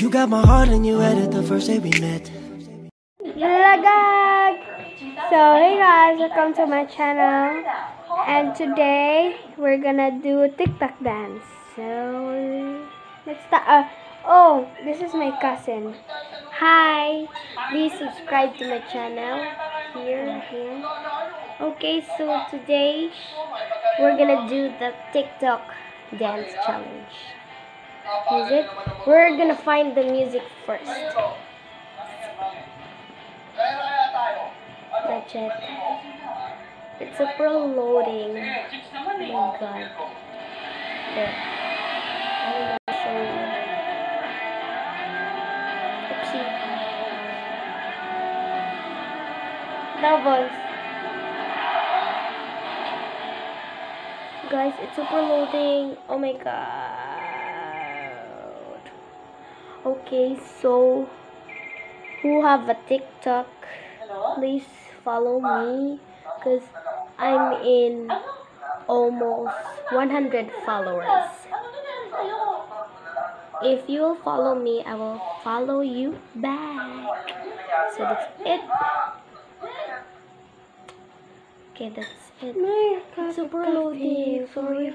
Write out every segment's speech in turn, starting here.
You got my heart and you had it the first day we met. Lagag! So, hey guys, welcome to my channel. And today, we're gonna do a TikTok dance. So, let's start. Uh, oh, this is my cousin. Hi! Please subscribe to my channel. Here, here. Okay, so today, we're gonna do the TikTok dance challenge. It? We're gonna find the music first. Not yet. It's super loading. Oh my god. There. I'm gonna show you. Oopsie. Doubles. Guys, it's super loading. Oh my god. Okay, so who have a TikTok, please follow me because I'm in almost 100 followers. If you will follow me, I will follow you back. So that's it. Okay, that's it. It's super loading. Sorry,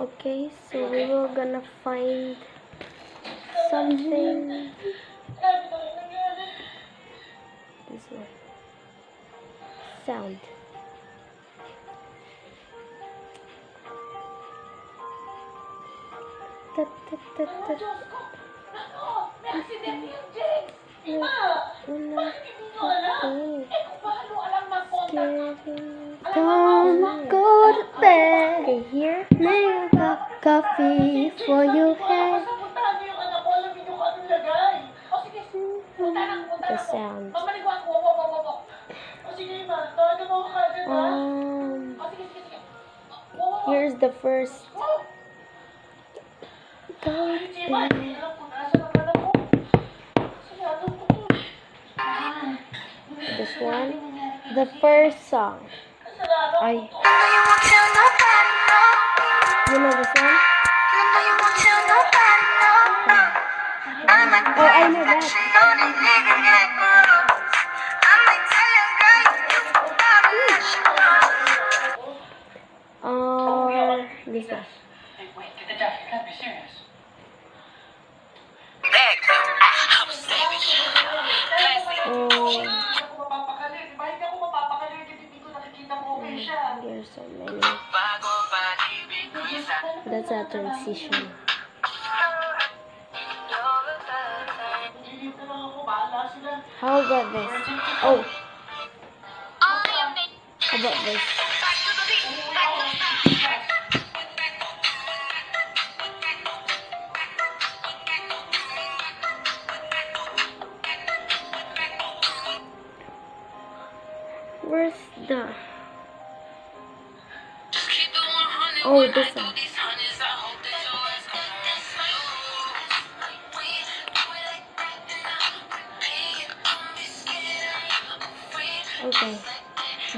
Okay, so we were gonna find something. This one. Sound. Don't go to bed. Okay, here. Coffee for your head. The sound. Um, here's the first. This one. The first song. I. You know this one? Oh, I know that. Transition. How about this? Oh. How about this? Where's the... Oh, this one.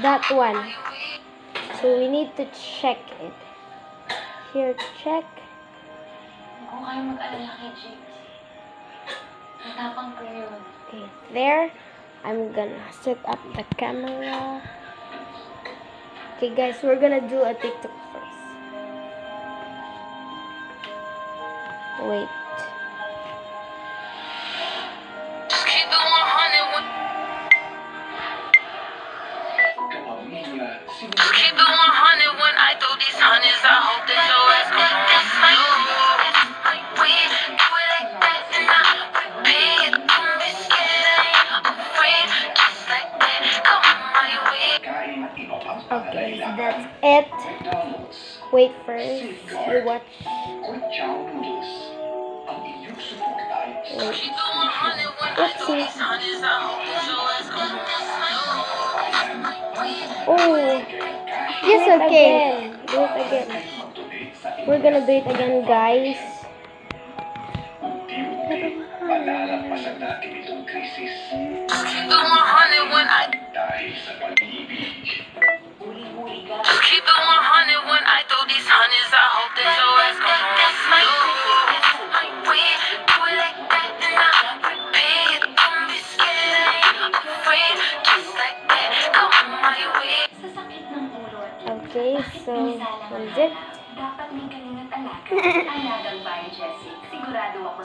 That one. So we need to check it. Here, check. Okay, there. I'm gonna set up the camera. Okay, guys, we're gonna do a TikTok first. Wait. That's it. Wait first. You watch. Keep it 100 when I throw these hundreds. I hope that your ass gon' miss me. Oh, Yes, okay. Again. Do it again. We're gonna do it again, guys. Keep it 100 when I Keep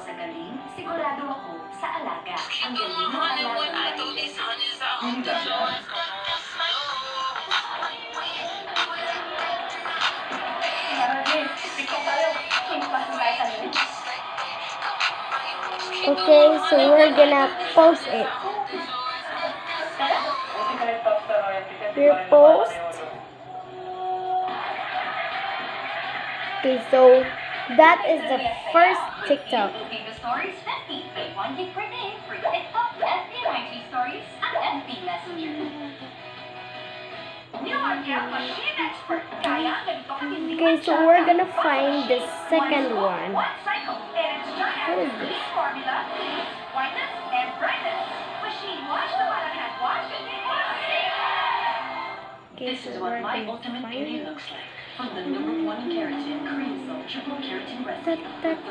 sa galing. Sigurado ako sa alaga. Ang galing ng 100 when I alagang throw by these Jessie. hundreds. I hope that your ass gon' miss me. Like we do it like that, and I Okay, so we're gonna post it. Your post. Okay, so that is the first TikTok. Viva Stories 50. 1 gig per day. Free TikTok, FB IG Stories, at FB Messenger. New Arcade Machine Expert. Kaya ganito ka hindi Okay, so we're gonna find the second one. One cycle. And it's giant. What is this? This is whiteness and brightness. Machine wash na parang hand wash and hand wash. Okay, This so is we're what my gonna ultimate find beauty it. looks like. From the number one keratin Creamsilk Triple Keratin Rescue.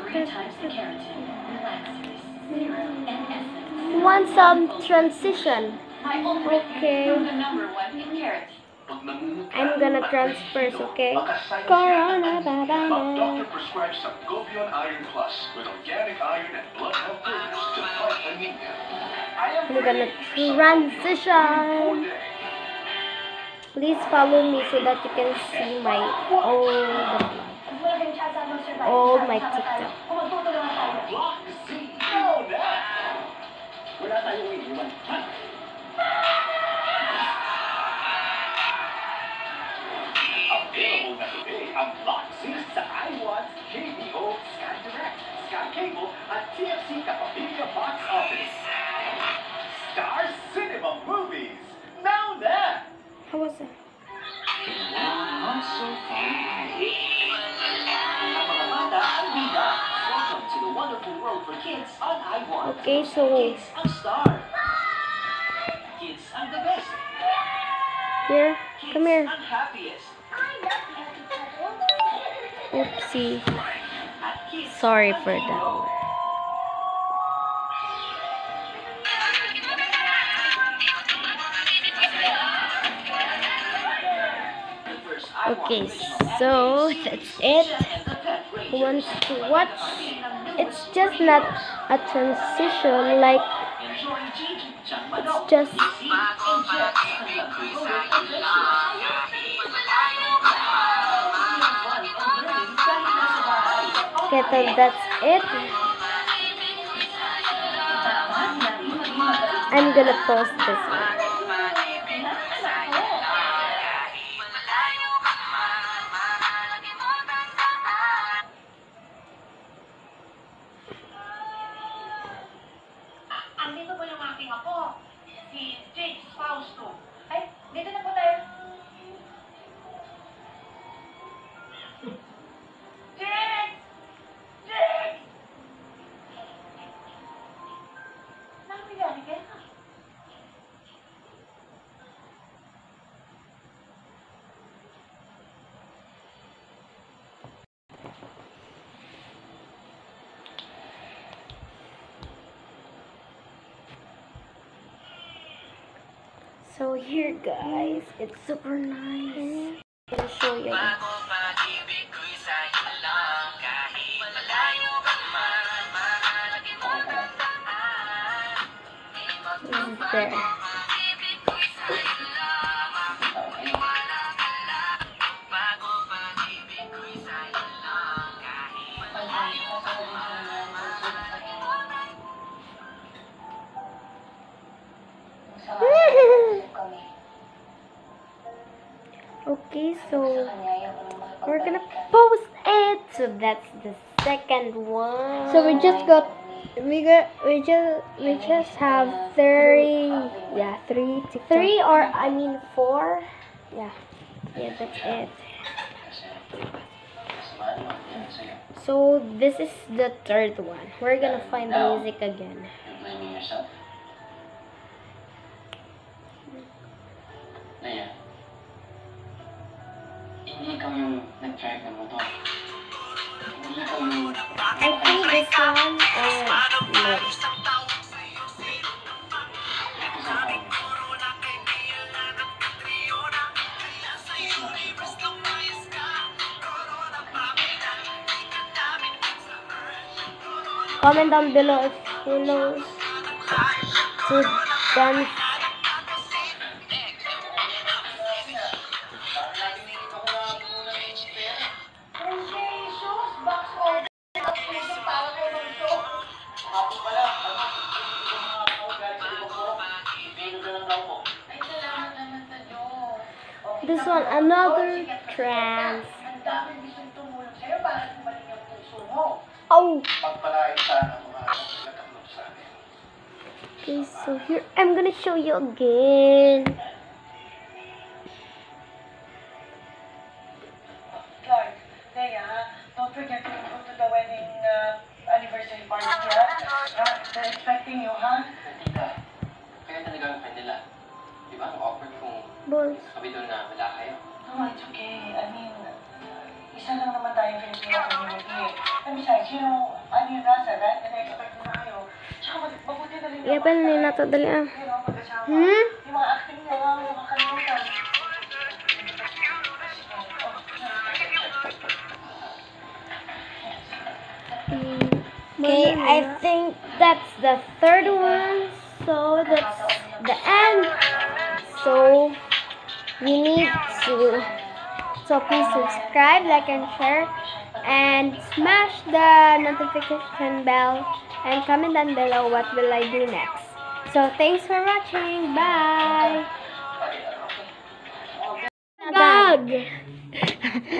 Three times the keratin, relaxers, serum, and essence. Want some transition? My ultimate Okay. from the number one in keratin. I'm gonna transfer, okay? Corona, Corona, Doctor prescribes Sangobion Iron Plus with organic iron and blood health fillers to fight anemia. I'm gonna transition. Please follow me so that you can see my old all my TikTok. Block Z KBO, Sky Direct, Sky Cable, at TFC Box Office. Kids on iWatch. Okay, so Kids ang star. Kids ang the best. here, Kids come here. Oopsie. Sorry for that Okay, so that's it. Who wants to watch? It's just not a transition, like it's just okay, so that's it. I'm gonna post this one. So here, guys, it's super nice. I'm gonna show you. pag-ibig okay, so we're gonna post it. So that's the second one. So we just got we got we just we just have three yeah three TikTok. three or I mean four. yeah Yeah, that's it. So this is the third one. We're gonna find the music again. Comment down below if you know to dance. This one another trance. Oh. Okay, so here I'm gonna show you again. Clark, Leia, don't forget to go to the wedding uh, anniversary party, ha? Uh, they're expecting you, ha? Tita, kaya talaga ang friend nila. Di ba? Ang awkward kung Balls. sabi doon na wala kayo. No, it's okay. I mean, isa lang naman tayo Filipino community. And besides, you know, ano yung nasa, right? And expect dali ah. You. Hmm? Okay, I think that's the third one. So that's the end. So we need to so please subscribe like and share and smash the notification bell and comment down below what will I do next? So thanks for watching. Bye! Gag.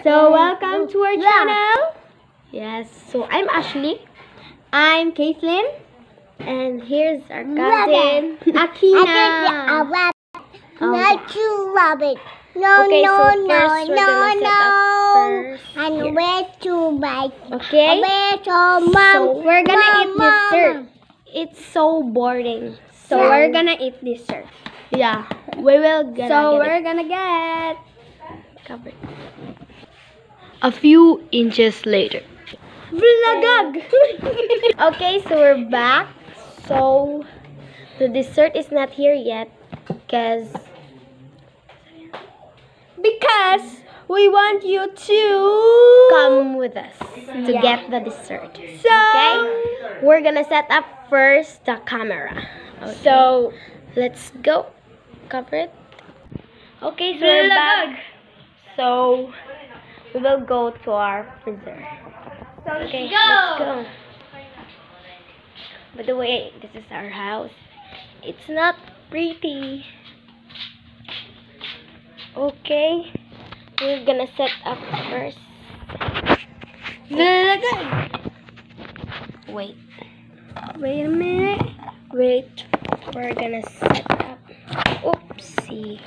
so welcome to our channel. Yes. So I'm Ashley, I'm Caitlin. And here's our cousin Akina. Uh, oh, Not you rabbit. No, Okay, no, so no, first we're no, gonna set up no. first And here. where to buy? Okay. Where to mom? So we're gonna eat mom, dessert It's so boring. so we're gonna eat dessert Yeah, we will gonna so get we're it gonna get covered. A few inches later. vlogag Okay, so we're back. So the dessert is not here yet because because we want you to come with us to Yeah. get the dessert. so Okay, we're gonna set up first the camera. Okay. so let's go. Cover it. Okay, so we're back. So we will go to our freezer. so Okay, go. let's go. By the way, this is our house. It's not pretty. Okay, we're gonna set up first. Wait, wait a minute wait we're gonna set up. Oopsie,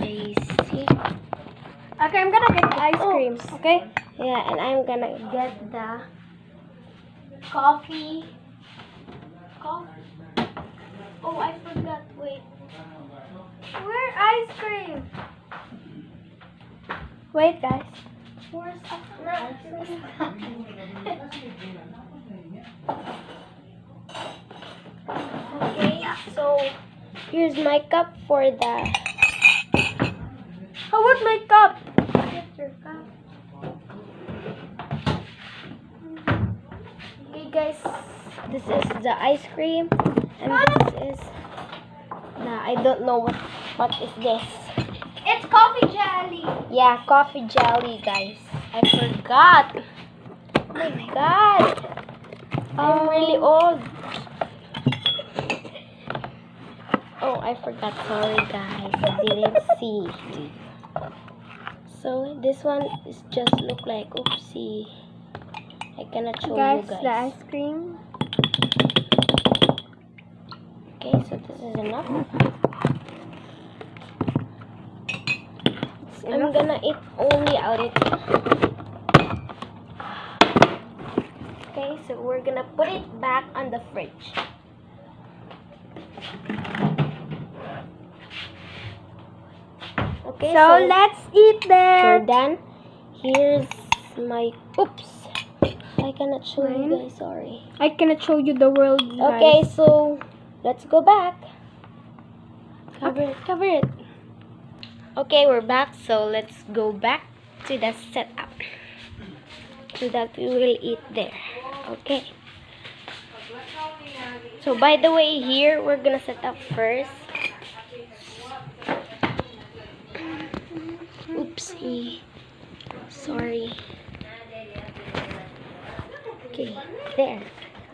daisy. okay I'm gonna get the ice Oh. creams okay Yeah, and I'm gonna get the coffee. Coffee. Oh, I forgot. Wait. where ice cream wait guys Okay, so here's my cup for the. how about my cup Okay, guys, this is the ice cream, and this is. Nah, I don't know what what is this. Coffee jelly Yeah, coffee jelly, guys. I forgot. Oh my god. I'm really old. Oh, I forgot. Sorry, guys. I didn't see. So, this one is just look like oopsie. I cannot show guys, you the guys. ice cream. Okay, so this is enough. I'm gonna eat only a little. Okay, so we're gonna put it back on the fridge. Okay, So let's eat there. Jordan, here's my oops. I cannot show you guys, sorry. I cannot show you the world. Guys. Okay, so let's go back. Cover it, cover it. Okay, we're back, so let's go back to the setup. So that we will eat there. Okay. So by the way, here we're gonna set up first. Oopsie. Sorry. Okay, there.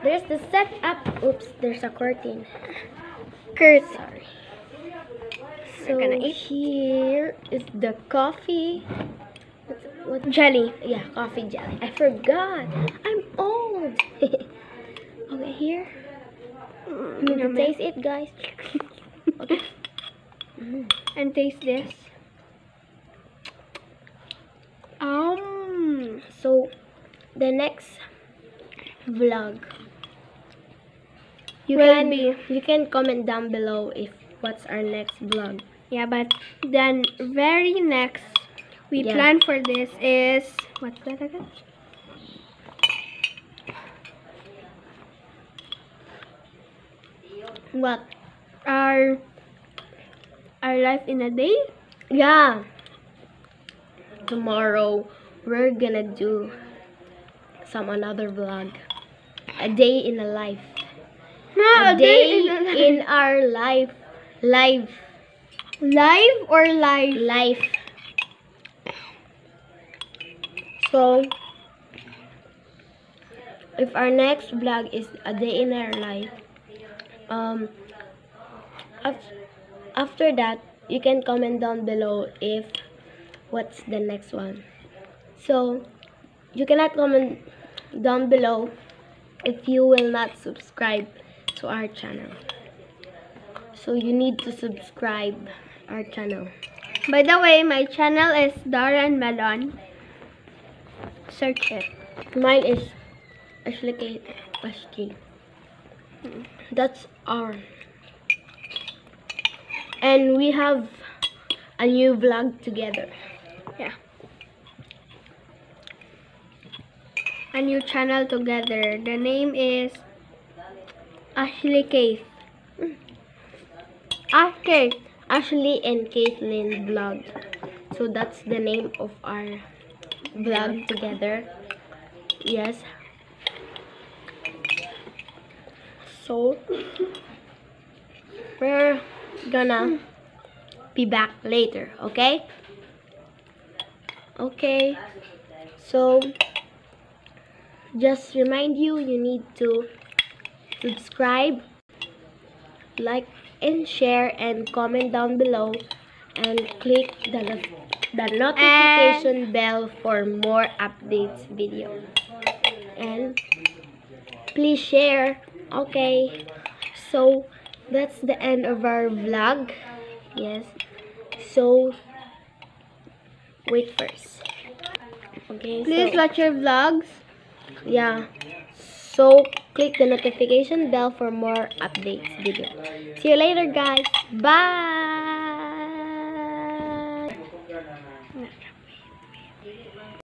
There's the setup. Oops, there's a curtain. Kurt. We're So gonna eat. here is the coffee. What's, what? Jelly. Yeah, coffee jelly. I forgot. I'm old. okay, here. You can taste it, guys. Okay. And taste this. Um. So, the next vlog. You Will can be- you can comment down below if what's our next vlog. Yeah, but then very next we Yeah. plan for this is what's that again? What? Our our life in a day. Yeah. Tomorrow we're gonna do some another vlog. A day in a life. No, A day in a in our life. Life. Live or live. Life. So if our next vlog is a day in our life, um after that you can comment down below if what's the next one. So you cannot comment down below if you will not subscribe to our channel. So you need to subscribe our channel. By the way, my channel is Darren Melon. Search it. Mine is Ashley Kate Ashley. That's our. And we have a new vlog together. Yeah. A new channel together. The name is Ashley Cave. Okay. Ashley and Caitlin vlog. So that's the name of our vlog together. Yes. So we're gonna be back later, okay? Okay. So just remind you you need to subscribe, like and share and comment down below and click the the notification bell for more updates video. And please share. Okay. So that's the end of our vlog. Yes. So wait first. Okay. Please so, watch your vlogs. yeah. So click the notification bell for more updates video. See you later guys. Bye.